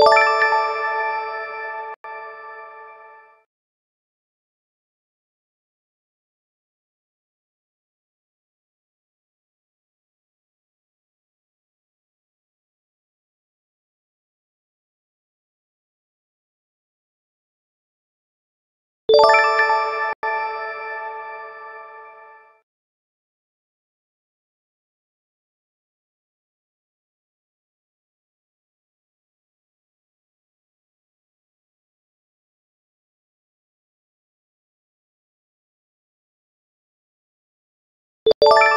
you you